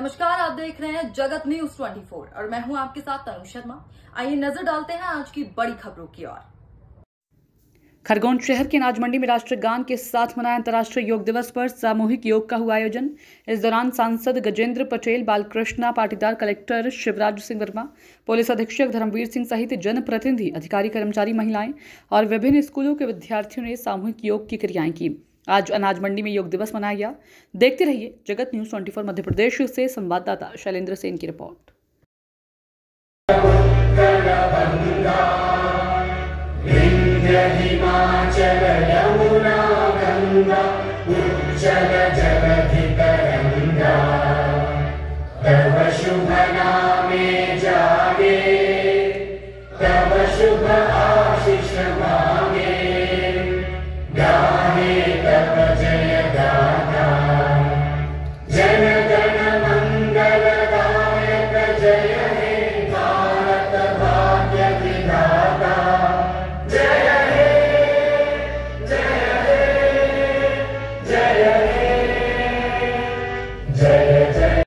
देख रहे हैं जगत न्यूज़ 24 और मैं हूँ आपके साथ तनु शर्मा। आइए नज़र डालते हैं आज की बड़ी खबरों की ओर। खरगोन शहर के अनाज मंडी में राष्ट्रीय गान के साथ मनाया अंतर्राष्ट्रीय योग दिवस पर सामूहिक योग का हुआ आयोजन। इस दौरान सांसद गजेंद्र पटेल, बालकृष्णा, पाटीदार कलेक्टर शिवराज सिंह वर्मा, पुलिस अधीक्षक धर्मवीर सिंह सहित जनप्रतिनिधि, अधिकारी, कर्मचारी, महिलाएँ और विभिन्न स्कूलों के विद्यार्थियों ने सामूहिक योग की क्रियाएँ की। आज अनाज मंडी में योग दिवस मनाया गया देखते रहिए जगत न्यूज़ ट्वेंटी मध्य प्रदेश से संवाददाता शैलेंद्र सेन की रिपोर्ट शुभ dare you.